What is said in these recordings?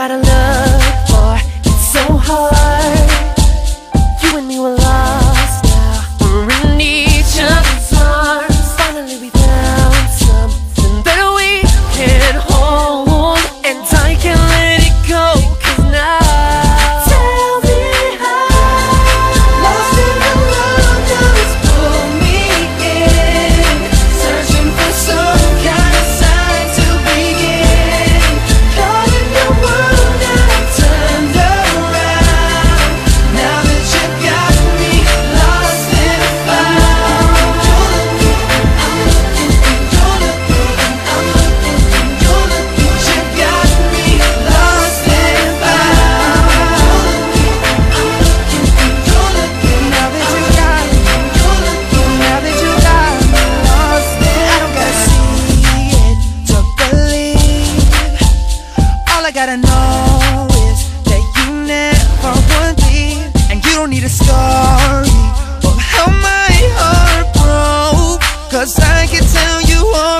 gotta love I gotta know is that you never would leave And you don't need a story of how my heart broke. Cause I can tell you all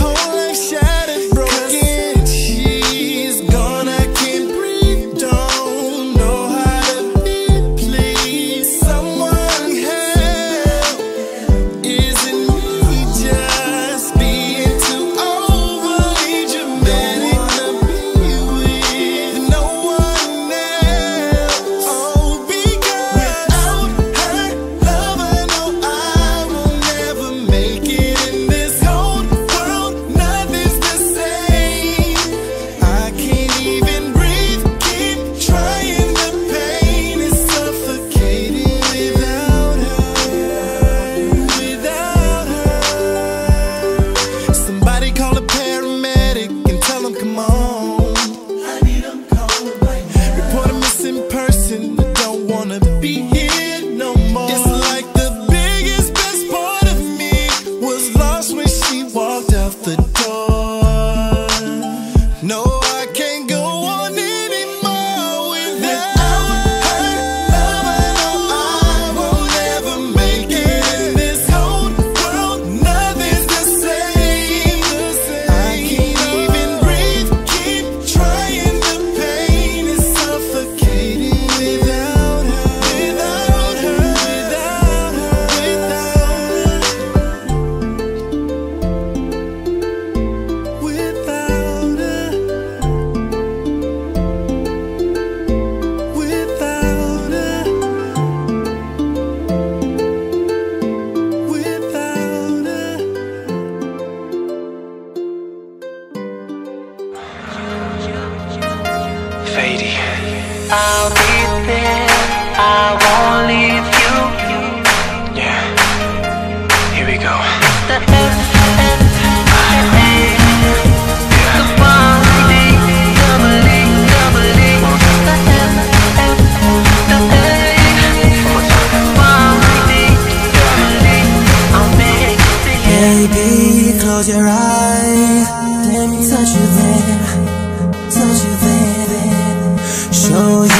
hold good. So. you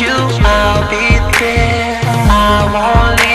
you, I'll be there. I won't leave.